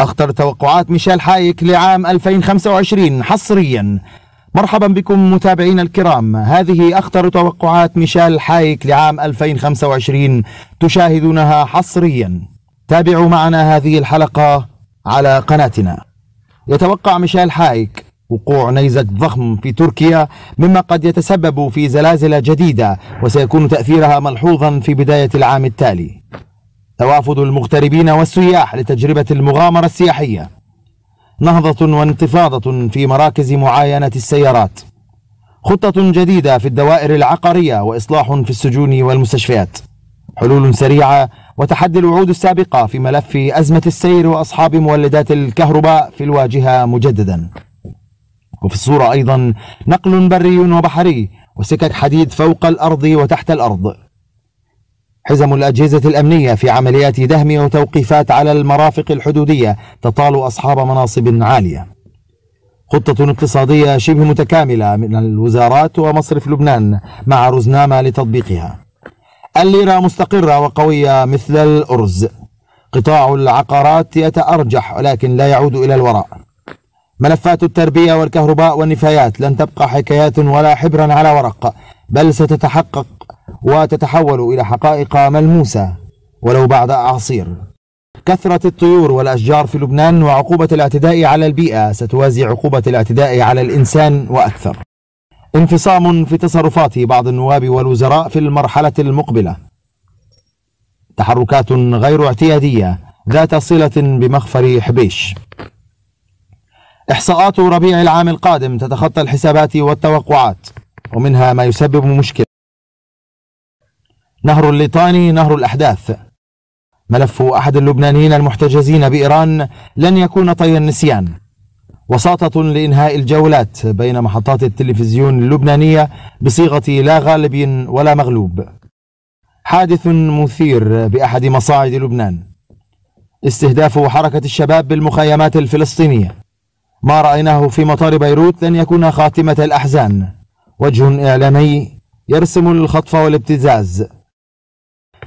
أخطر توقعات ميشيل حايك لعام 2025 حصريا. مرحبا بكم متابعينا الكرام. هذه أخطر توقعات ميشيل حايك لعام 2025 تشاهدونها حصريا. تابعوا معنا هذه الحلقة على قناتنا. يتوقع ميشيل حايك وقوع نيزك ضخم في تركيا مما قد يتسبب في زلازل جديدة وسيكون تأثيرها ملحوظا في بداية العام التالي. توافد المغتربين والسياح لتجربة المغامرة السياحية. نهضة وانتفاضة في مراكز معاينة السيارات. خطة جديدة في الدوائر العقارية وإصلاح في السجون والمستشفيات. حلول سريعة وتحدي الوعود السابقة في ملف أزمة السير وأصحاب مولدات الكهرباء في الواجهة مجددا. وفي الصورة أيضا نقل بري وبحري وسكك حديد فوق الأرض وتحت الأرض. حزم الأجهزة الأمنية في عمليات دهم وتوقيفات على المرافق الحدودية تطال أصحاب مناصب عالية. خطة اقتصادية شبه متكاملة من الوزارات ومصرف لبنان مع رزنامة لتطبيقها. الليرة مستقرة وقوية مثل الأرز. قطاع العقارات يتأرجح ولكن لا يعود إلى الوراء. ملفات التربية والكهرباء والنفايات لن تبقى حكايات ولا حبرا على ورق بل ستتحقق وتتحول إلى حقائق ملموسة ولو بعد أعاصير كثرة الطيور والأشجار في لبنان وعقوبة الاعتداء على البيئة ستوازي عقوبة الاعتداء على الإنسان وأكثر. انفصام في تصرفات بعض النواب والوزراء في المرحلة المقبلة. تحركات غير اعتيادية ذات صلة بمخفر حبيش. إحصاءات ربيع العام القادم تتخطى الحسابات والتوقعات ومنها ما يسبب مشكلة. نهر الليطاني نهر الأحداث. ملف أحد اللبنانيين المحتجزين بإيران لن يكون طي النسيان. وساطة لإنهاء الجولات بين محطات التلفزيون اللبنانية بصيغة لا غالب ولا مغلوب. حادث مثير بأحد مصاعد لبنان. استهداف حركة الشباب بالمخيمات الفلسطينية. ما رأيناه في مطار بيروت لن يكون خاتمة الأحزان. وجه إعلامي يرسم الخطف والابتزاز.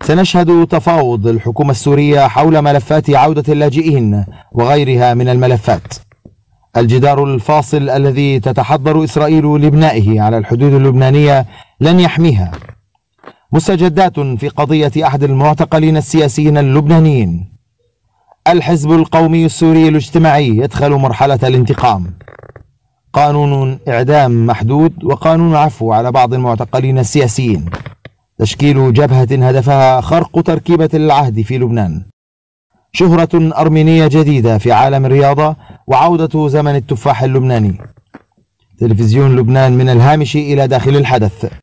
سنشهد تفاوض الحكومة السورية حول ملفات عودة اللاجئين وغيرها من الملفات. الجدار الفاصل الذي تتحضر إسرائيل لبنائه على الحدود اللبنانية لن يحميها. مستجدات في قضية أحد المعتقلين السياسيين اللبنانيين. الحزب القومي السوري الاجتماعي يدخل مرحلة الانتقام. قانون إعدام محدود وقانون عفو على بعض المعتقلين السياسيين. تشكيل جبهة هدفها خرق تركيبة العهد في لبنان. شهرة أرمينية جديدة في عالم الرياضة وعودة زمن التفاح اللبناني. تلفزيون لبنان من الهامش إلى داخل الحدث.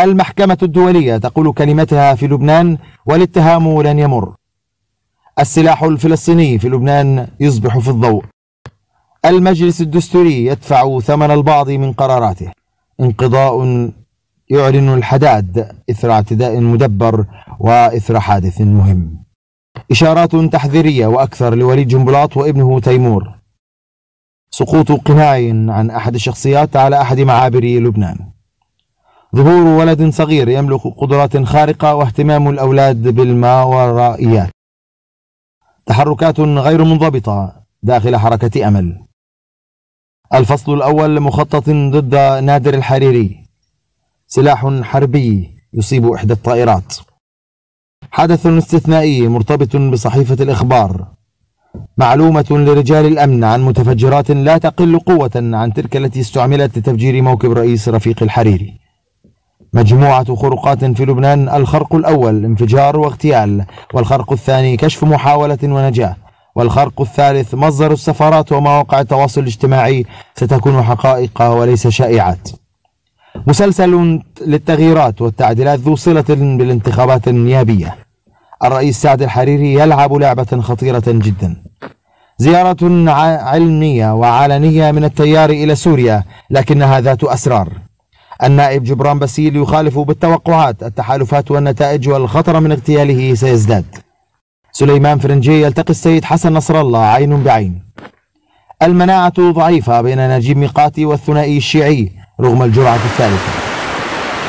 المحكمة الدولية تقول كلمتها في لبنان والاتهام لن يمر. السلاح الفلسطيني في لبنان يصبح في الضوء. المجلس الدستوري يدفع ثمن البعض من قراراته. انقضاء يعلن الحداد إثر اعتداء مدبر وإثر حادث مهم. إشارات تحذيرية وأكثر لوليد جنبلاط وابنه تيمور. سقوط قناع عن أحد الشخصيات على أحد معابر لبنان. ظهور ولد صغير يملك قدرات خارقة واهتمام الأولاد بالماورائيات. تحركات غير منضبطة داخل حركة أمل. الفصل الأول مخطط ضد نادر الحريري. سلاح حربي يصيب إحدى الطائرات. حدث استثنائي مرتبط بصحيفة الإخبار. معلومة لرجال الأمن عن متفجرات لا تقل قوة عن تلك التي استعملت لتفجير موكب رئيس رفيق الحريري. مجموعة خرقات في لبنان الخرق الأول انفجار واغتيال والخرق الثاني كشف محاولة ونجاة والخرق الثالث مصدر السفارات ومواقع التواصل الاجتماعي. ستكون حقائق وليس شائعات. مسلسل للتغييرات والتعديلات ذو صلة بالانتخابات النيابية. الرئيس سعد الحريري يلعب لعبة خطيرة جدا. زيارة علمية وعلنية من التيار إلى سوريا لكنها ذات أسرار. النائب جبران باسيل يخالف بالتوقعات التحالفات والنتائج والخطر من اغتياله سيزداد. سليمان فرنجي يلتقي السيد حسن نصر الله عين بعين. المناعة ضعيفة بين نجيب ميقاتي والثنائي الشيعي رغم الجرعة الثالثة.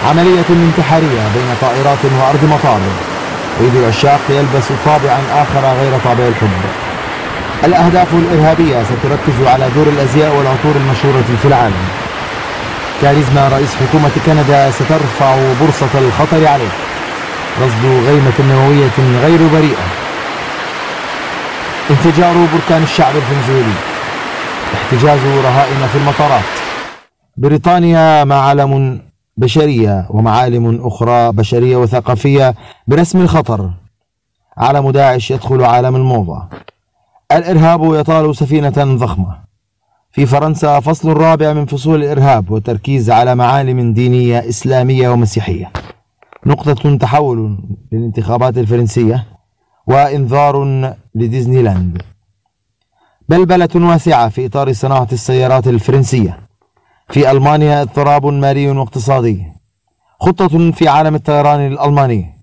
عملية انتحارية بين طائرات وأرض مطار. عيد العشاق يلبس طابعا آخر غير طابع الحب. الأهداف الإرهابية ستركز على دور الأزياء والعطور المشهورة في العالم. كاريزما رئيس حكومة كندا سترفع بورصة الخطر عليه. رصد غيمة نووية غير بريئة. انفجار بركان الشعب الفنزويلي. احتجاز رهائن في المطارات. بريطانيا معالم بشرية ومعالم أخرى بشرية وثقافية برسم الخطر علم داعش يدخل عالم الموضة. الإرهاب يطال سفينة ضخمة. في فرنسا فصل رابع من فصول الإرهاب وتركيز على معالم دينية إسلامية ومسيحية. نقطة تحول للانتخابات الفرنسية وإنذار لديزني لاند. بلبلة واسعة في إطار صناعة السيارات الفرنسية. في ألمانيا اضطراب مالي واقتصادي. خطة في عالم الطيران الألماني.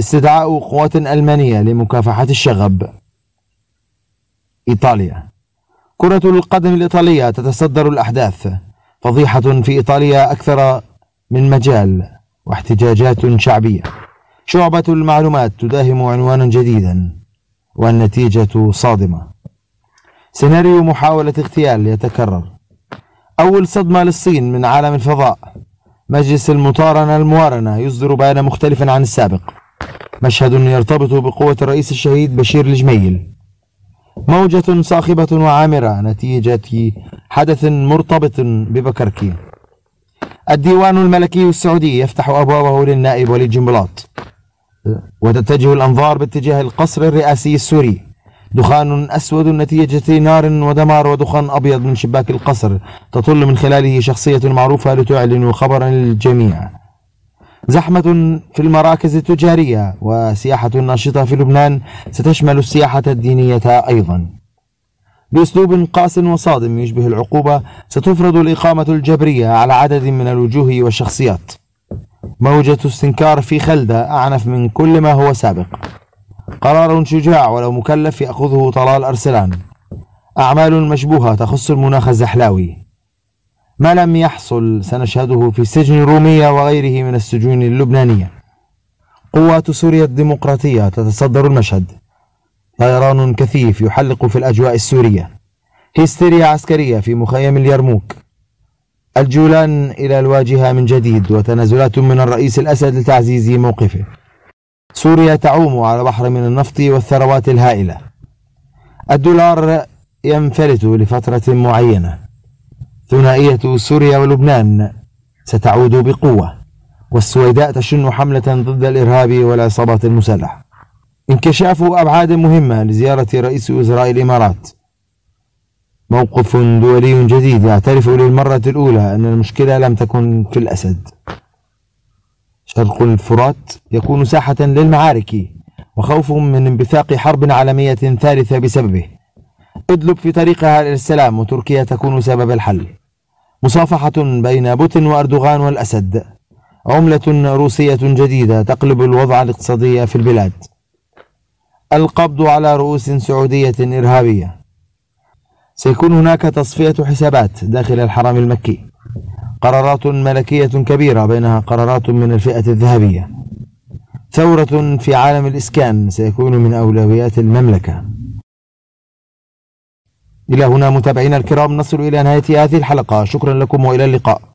استدعاء قوات ألمانية لمكافحة الشغب. إيطاليا. كرة القدم الإيطالية تتصدر الأحداث. فضيحة في إيطاليا أكثر من مجال واحتجاجات شعبية. شعبة المعلومات تداهم عنوانا جديدا والنتيجة صادمة. سيناريو محاولة اغتيال يتكرر. أول صدمة للصين من عالم الفضاء. مجلس المطارنة الموارنة يصدر بيانا مختلفا عن السابق. مشهد يرتبط بقوة الرئيس الشهيد بشير الجميل. موجة صاخبة وعامرة نتيجة حدث مرتبط ببكركي. الديوان الملكي السعودي يفتح أبوابه للنائب وليد جنبلاط وتتجه الأنظار باتجاه القصر الرئاسي السوري. دخان أسود نتيجة نار ودمار ودخان أبيض من شباك القصر تطل من خلاله شخصية معروفة لتعلن خبرا للجميع. زحمة في المراكز التجارية وسياحة ناشطة في لبنان ستشمل السياحة الدينية أيضا. بأسلوب قاس وصادم يشبه العقوبة ستفرض الإقامة الجبرية على عدد من الوجوه والشخصيات. موجة استنكار في خلدة أعنف من كل ما هو سابق. قرار شجاع ولو مكلف يأخذه طلال أرسلان. أعمال مشبوهة تخص المناخ الزحلاوي. ما لم يحصل سنشهده في سجن رومية وغيره من السجون اللبنانية. قوات سوريا الديمقراطية تتصدر المشهد. طيران كثيف يحلق في الأجواء السورية. هستيريا عسكرية في مخيم اليرموك. الجولان إلى الواجهة من جديد وتنازلات من الرئيس الأسد لتعزيز موقفه. سوريا تعوم على بحر من النفط والثروات الهائلة. الدولار ينفلت لفترة معينة. ثنائية سوريا ولبنان ستعود بقوة والسويداء تشن حملة ضد الإرهاب والعصابات المسلحة انكشاف أبعاد مهمة لزيارة رئيس وزراء الإمارات. موقف دولي جديد يعترف للمرة الأولى أن المشكلة لم تكن في الأسد. شرق الفرات يكون ساحة للمعارك وخوفهم من انبثاق حرب عالمية ثالثة بسببه. ادلب في طريقها إلى السلام وتركيا تكون سبب الحل. مصافحة بين بوتين وأردوغان والأسد. عملة روسية جديدة تقلب الوضع الاقتصادي في البلاد. القبض على رؤوس سعودية إرهابية. سيكون هناك تصفية حسابات داخل الحرم المكي. قرارات ملكية كبيرة بينها قرارات من الفئة الذهبية. ثورة في عالم الإسكان سيكون من أولويات المملكة. إلى هنا متابعينا الكرام نصل إلى نهاية هذه الحلقة. شكرا لكم وإلى اللقاء.